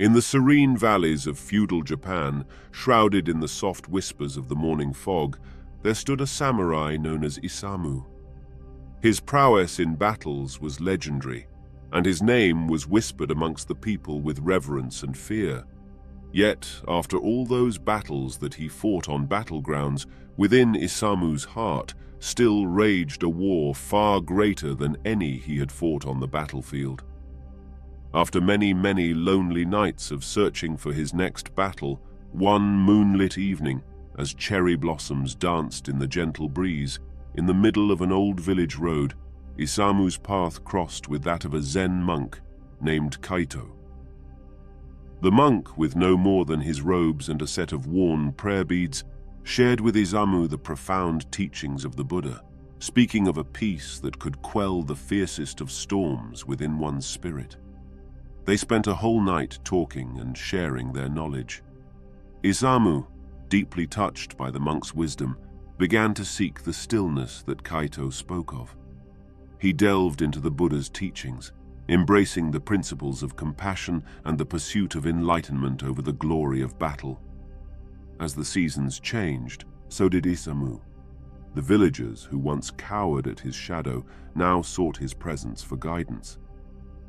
In the serene valleys of feudal Japan, shrouded in the soft whispers of the morning fog, there stood a samurai known as Isamu. His prowess in battles was legendary, and his name was whispered amongst the people with reverence and fear. Yet, after all those battles that he fought on battlegrounds, within Isamu's heart still raged a war far greater than any he had fought on the battlefield. After many, many lonely nights of searching for his next battle, one moonlit evening, as cherry blossoms danced in the gentle breeze, in the middle of an old village road, Isamu's path crossed with that of a Zen monk named Kaito. The monk, with no more than his robes and a set of worn prayer beads, shared with Isamu the profound teachings of the Buddha, speaking of a peace that could quell the fiercest of storms within one's spirit. They spent a whole night talking and sharing their knowledge. Isamu, deeply touched by the monk's wisdom, began to seek the stillness that Kaito spoke of. He delved into the Buddha's teachings, embracing the principles of compassion and the pursuit of enlightenment over the glory of battle. As the seasons changed, so did Isamu. The villagers who once cowered at his shadow now sought his presence for guidance.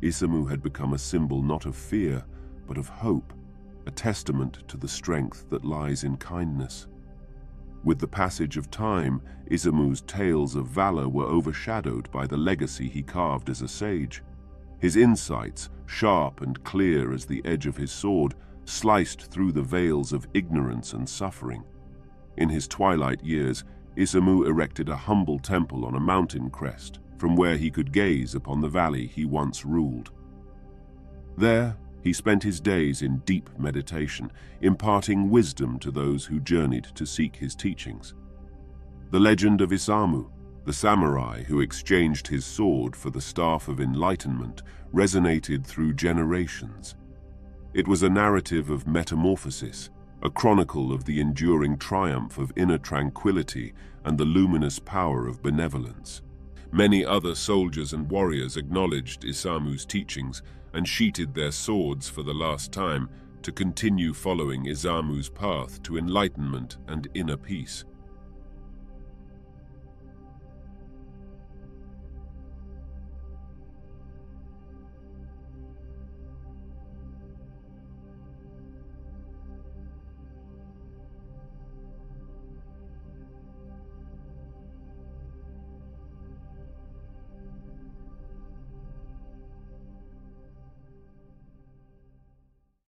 Isamu had become a symbol not of fear, but of hope, a testament to the strength that lies in kindness. With the passage of time, Isamu's tales of valor were overshadowed by the legacy he carved as a sage. His insights, sharp and clear as the edge of his sword, sliced through the veils of ignorance and suffering. In his twilight years, Isamu erected a humble temple on a mountain crest, from where he could gaze upon the valley he once ruled. There, he spent his days in deep meditation, imparting wisdom to those who journeyed to seek his teachings. The legend of Isamu, the samurai who exchanged his sword for the staff of enlightenment, resonated through generations. It was a narrative of metamorphosis, a chronicle of the enduring triumph of inner tranquility and the luminous power of benevolence. Many other soldiers and warriors acknowledged Isamu's teachings and sheated their swords for the last time to continue following Isamu's path to enlightenment and inner peace.